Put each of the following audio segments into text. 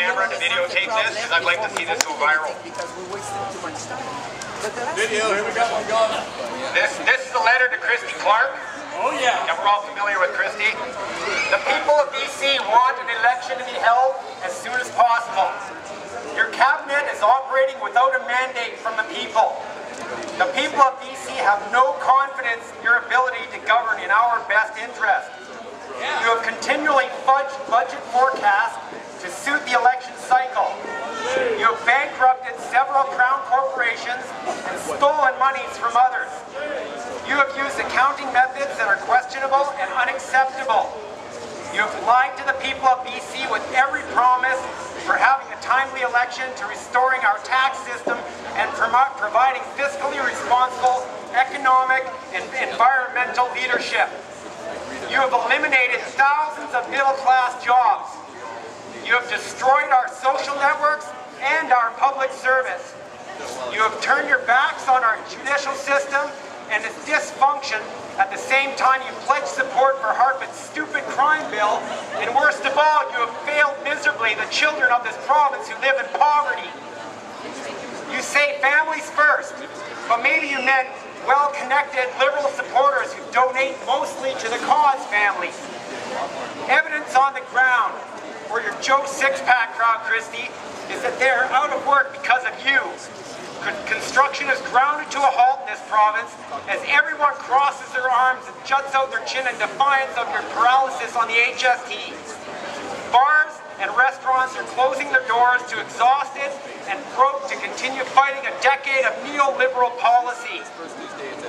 camera to videotape this because I'd like to see this go viral. Because wasting too much time. But the last Video, here we got one going. This, this is a letter to Christy Clark. Oh yeah. And we're all familiar with Christy. The people of BC want an election to be held as soon as possible. Your cabinet is operating without a mandate from the people. The people of BC have no confidence in your ability to govern in our best interest. You have continually fudged budget forecasts to suit the election cycle. You have bankrupted several crown corporations and stolen monies from others. You have used accounting methods that are questionable and unacceptable. You have lied to the people of BC with every promise for having a timely election to restoring our tax system and providing fiscally responsible economic and environmental leadership. You have eliminated thousands of middle-class jobs. You have destroyed our social networks and our public service. You have turned your backs on our judicial system and its dysfunction. At the same time, you pledge support for Harper's stupid crime bill. And worst of all, you have failed miserably the children of this province who live in poverty. You say families first, but maybe you meant well-connected liberal supporters who donate mostly to the cause family. Evidence on the ground for your Joe Six-Pack crowd, Christy, is that they're out of work because of you. Construction is grounded to a halt in this province as everyone crosses their arms and juts out their chin in defiance of your paralysis on the HST. And restaurants are closing their doors to exhausted and broke to continue fighting a decade of neoliberal policy.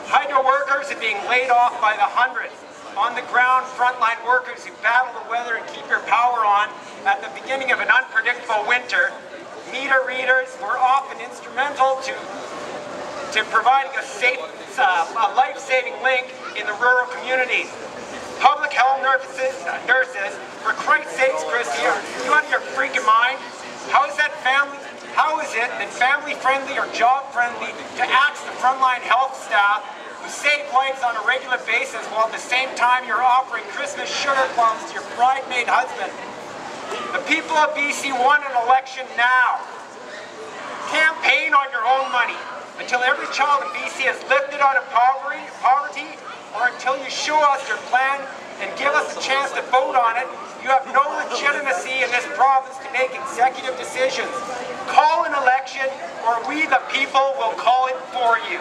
Hydro workers are being laid off by the hundreds. On the ground, frontline workers who battle the weather and keep your power on at the beginning of an unpredictable winter. Meter readers were often instrumental to to providing a safe, uh, a life-saving link in the rural communities. Public health nurses, nurses, for Christ's sakes, Christy, are you out of your freaking mind? How is that family? How is it that family-friendly or job-friendly to ask the frontline health staff who save lives on a regular basis while at the same time you're offering Christmas sugar plums to your bridesmaid husband? The people of BC want an election now. Campaign on your own money until every child in BC is lifted out of poverty, until you show us your plan and give us a chance to vote on it. You have no legitimacy in this province to make executive decisions. Call an election, or we, the people, will call it for you.